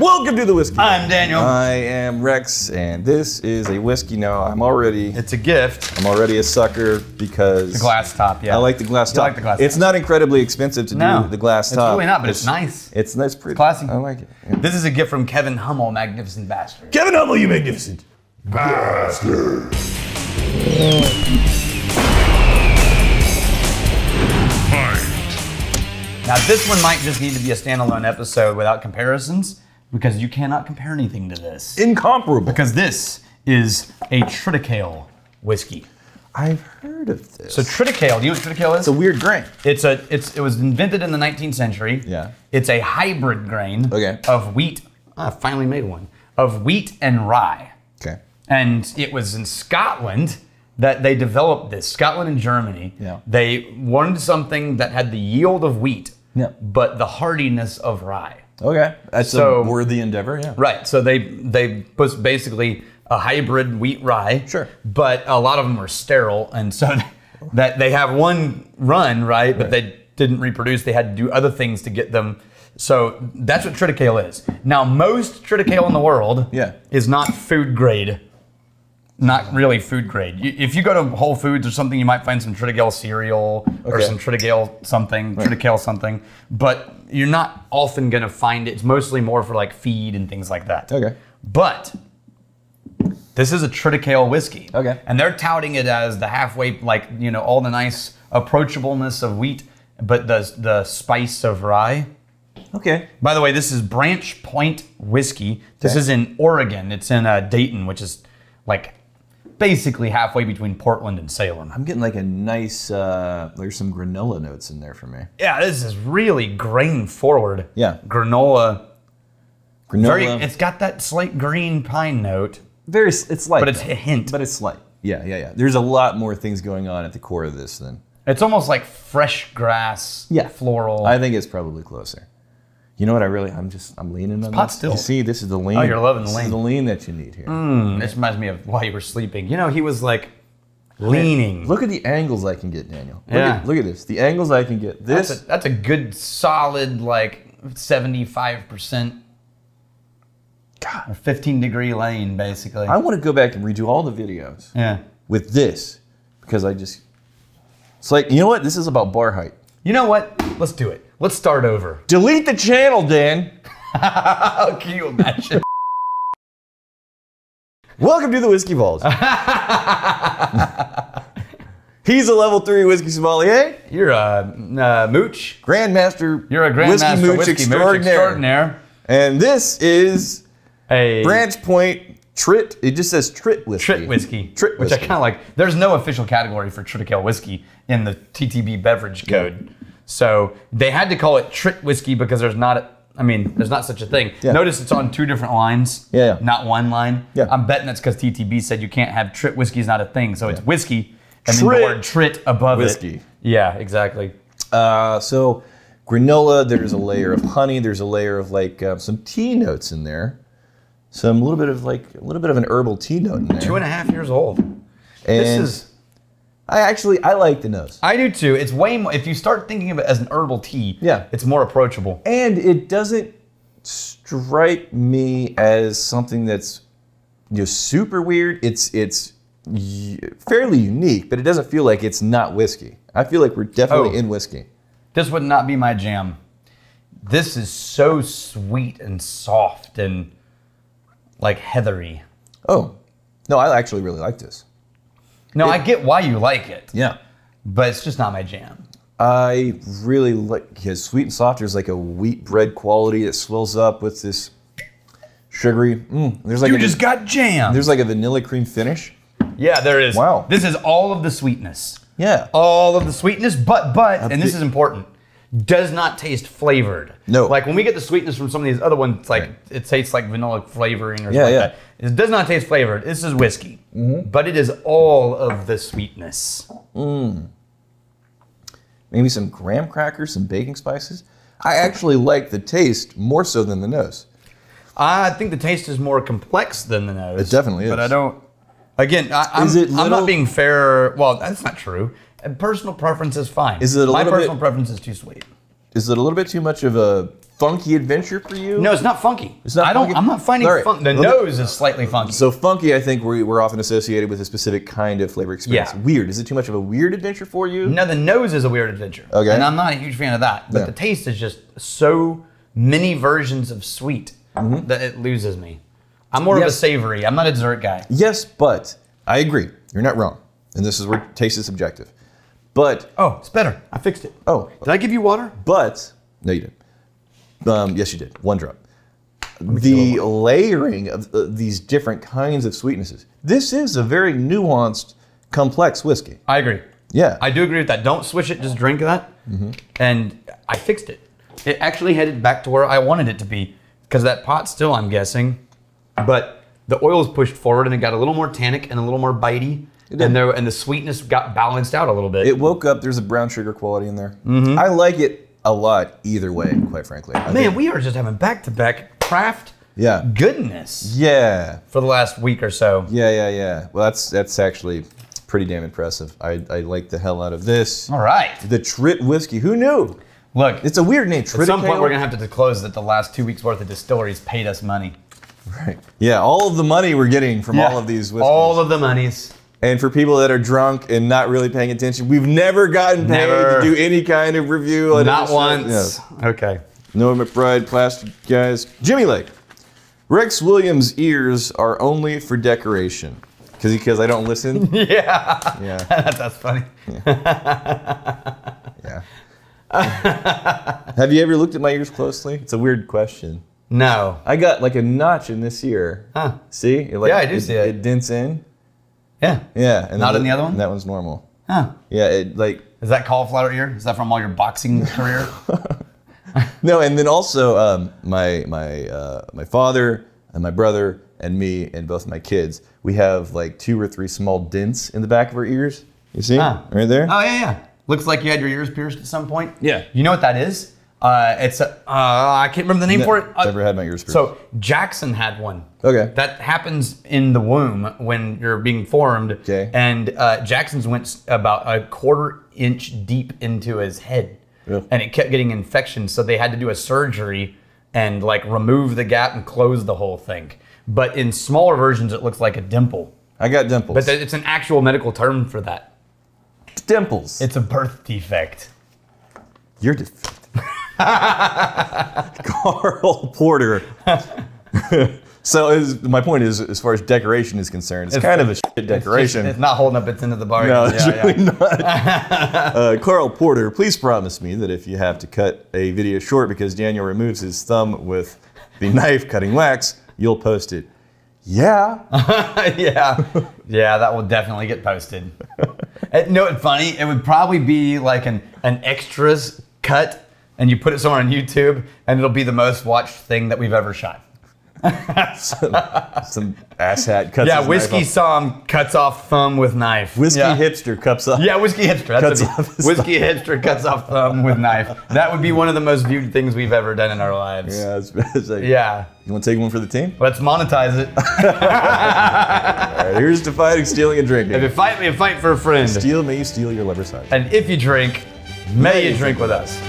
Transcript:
Welcome to the whiskey. I'm Daniel. I am Rex, and this is a whiskey. Now I'm already, It's a gift. I'm already a sucker because The glass top, yeah. I like the glass You top. like the glass It's top. not incredibly expensive to No, do the glass top. it's top. really not, but it's nice. It's nice, pretty. classy. I like it. Yeah. This is a gift from Kevin Hummel, Magnificent Bastard. Kevin Hummel, you magnificent. Bastard. Now, this one might just need to be a standalone episode without comparisons because you cannot compare anything to this. Incomparable. Because this is a Triticale whiskey. I've heard of this. So Triticale, do you know what Triticale is? it's a weird grain. It's a it's it was invented in the 19th century. Yeah. It's a hybrid grain Okay. of wheat. Ah, I finally made one. Of wheat and rye. Okay. And it was in Scotland that they developed this. Scotland and Germany. Yeah. They wanted something that had the yield of wheat, Yeah. but the hardiness of rye. Okay. That's So- a worthy endeavor. Yeah. Right. So they they was basically a hybrid wheat rye. Sure. But a lot of them are sterile, and so that they have one run right, but they didn't reproduce. They had to do other things to get them. So that's what triticale is. Now most triticale in the world Yeah. is not food grade. Not really food grade. You- If you go to Whole Foods or something, you might find some Triticale cereal or some Triticale something, Triticale something, but you're not often gonna find it. It's mostly more for like feed and things like that. Okay. But this is a Triticale whiskey. Okay. And they're touting it as the halfway, like, you know, all the nice approachableness of wheat, but the, the spice of rye. Okay. By the way, this is Branch Point whiskey. This Okay. is in Oregon. It's in uh, Dayton, which is like basically halfway between Portland and Salem. I'm getting like a nice. uh There's some granola notes in there for me. Yeah, this is really grain forward. Yeah. Granola. Granola. Very, it's got that slight green pine note, very. It's light. but it's though. a hint. But it's slight. Yeah, yeah, yeah. There's a lot more things going on at the core of this than. It's almost like fresh grass, Yeah. floral. I think it's probably closer. You know what? I really, I'm just, I'm leaning on pot this. still. You see, this is the lean. Oh, you're loving the this lean. Is the lean that you need here. Mm, this reminds me of while you were sleeping. You know, he was like leaning. Look at the angles I can get, Daniel. Look Yeah. At, look at this. The angles I can get. This. that's, a, that's a good solid like 75% God. or 15 degree lane basically. I want to go back and redo all the videos yeah. with this because I just. It's like you know what? This is about bar height. You know what? Let's do it. Let's start over. Delete the channel, Dan. How can you imagine? Welcome to the Whiskey Balls. He's a level three whiskey sommelier, You're a uh, mooch. grandmaster. You're a grandmaster whiskey mooch whiskey mooch extraordinaire. extraordinaire. And this is A Branch Point Trit. It just says Trit whiskey. Trit whiskey, Trit which I whiskey. kind of like. There's no official category for Triticale whiskey in the TTB beverage code, so they had to call it Trit whiskey because there's not. A, I mean, there's not such a thing. Yeah. Notice it's on two different lines. Yeah. Not one line. Yeah. I'm betting that's because TTB said you can't have Trit whiskey is not a thing, so it's whiskey and Trit then the word Trit above whiskey. it. Yeah, exactly. Uh, so granola. There's a layer of honey. There's a layer of like uh, some tea notes in there. Some little bit of like a little bit of an herbal tea note in there. Two and a half years old. and This is. I actually I like the nose. I do too. It's way more. If you start thinking of it as an herbal tea, Yeah. it's more approachable. and it doesn't strike me as something that's you know super weird. It's it's fairly unique, but it doesn't feel like it's not whiskey. I feel like we're definitely Oh. in whiskey. This would not be my jam. This is so sweet and soft and like heathery. Oh, no, I actually really like this. No, I get why you like it, Yeah, but it's just not my jam. I really like his sweet and soft. There's like a wheat bread quality that swells up with this sugary. Mm, there's like You a, just got jam. there's like a vanilla cream finish. yeah, there is. Wow. This is all of the sweetness. Yeah. All of the sweetness, but but and this bit- is important. Does not taste flavored. No. Like when we get the sweetness from some of these other ones, it's like Right. it tastes like vanilla flavoring or Yeah, something like yeah. that. It does not taste flavored. This is whiskey, Mm-hmm. but it is all of the sweetness. maybe some graham crackers, some baking spices. I actually like the taste more so than the nose. I think the taste is more complex than the nose. It definitely is. But. I don't. Again, I, I'm, Is it I'm not being fair. Well, that's not true. And personal preference is fine. Is it a My little personal bit- preference is too sweet. is it a little bit too much of a funky adventure for you? No, it's not funky. It's not I don't. funky? I'm not finding right. fun. The nose is slightly funky. So funky, I think we, we're often associated with a specific kind of flavor experience. Yeah. Weird. Is it too much of a weird adventure for you? No, the nose is a weird adventure. Okay. And I'm not a huge fan of that. But Yeah. the taste is just so many versions of sweet Mm-hmm. that it loses me. I'm more of a savory. I'm not a dessert guy. Yes, but I agree. You're not wrong. And this is where taste is subjective. But Oh, it's better. I fixed it. oh, Did I give you water? but no, you didn't. Um, yes, you did. One drop. The layering of uh, these different kinds of sweetnesses. This is a very nuanced, complex whiskey. I agree. Yeah. I do agree with that. Don't swish it, just drink that. Mm-hmm. And I fixed it. It actually headed back to where I wanted it to be because that pot still, I'm guessing, but the oil was pushed forward and it got a little more tannic and a little more bitey. And there and the sweetness got balanced out a little bit. It woke up. There's a brown sugar quality in there. Mm-hmm. I like it a lot either way, quite frankly. I. Man, we are just having back to back craft yeah, goodness yeah, for the last week or so. yeah, yeah, yeah. Well, that's that's actually pretty damn impressive. I, I like the hell out of this. All right. The Trit whiskey. Who knew? Look, It's a weird name. at some point we're gonna have to disclose that the last two weeks worth of distilleries paid us money. Right. Yeah, all of the money we're getting from all of these whiskeys. All of the monies. And for people that are drunk and not really paying attention, we've never gotten paid Never. to do any kind of review. on Not once. No. Okay. Noah McBride, Plastic Guys, Jimmy Lake. Rex Williams' ears are only for decoration. Because because I don't listen. Yeah. Yeah, that's, funny. yeah. Have you ever looked at my ears closely? It's a weird question. No. I got like a notch in this ear. Huh. See? It, like, Yeah, I do see it. It dents in. Yeah. Yeah. And Not then in the other one? That one's normal. Huh. Yeah, it like Is that cauliflower ear? Is that from all your boxing career? no, and then also um, my my uh, my father and my brother and me and both my kids, we have like two or three small dents in the back of our ears. You see, Huh. right there. Oh yeah, yeah. Looks like you had your ears pierced at some point. Yeah. You know what that is? Uh, it's a, uh, I can't remember the name Ne- for it. Uh, never had my ears pierced. So Jackson had one. Okay. That happens in the womb when you're being formed. Okay. And uh, Jackson's went about a quarter inch deep into his head, Yeah. and it kept getting infections. So they had to do a surgery and like remove the gap and close the whole thing. But in smaller versions, it looks like a dimple. I got dimples. But th- it's an actual medical term for that. dimples. It's a birth defect. You're defective. Carl Porter. so is, my point is, as far as decoration is concerned, it's, It's- kind of a shit decoration. It's, not holding up its end of the bargain. No, it's Yeah, really yeah. not. uh, Carl Porter, please promise me that if you have to cut a video short because Daniel removes his thumb with the knife cutting wax, you'll post it. Yeah. yeah, yeah, that will definitely get posted. And, no, it's funny. It would probably be like an an extras cut, and you put it somewhere on YouTube, and it'll be the most watched thing that we've ever shot. Some asshat cuts yeah, his whiskey song cuts off thumb with knife. Whiskey yeah. hipster cuts off. Yeah, whiskey hipster. That's Cuts it- off his whiskey hipster cuts off thumb with knife. That would be one of the most viewed things we've ever done in our lives. Yeah, it's, it's like, Yeah. You want to take one for the team? Let's monetize it. All right, here's to fighting, stealing, and drinking. if you fight me, fight for a friend. Steal, may you steal your lover's heart. And if you drink, may you drink with us.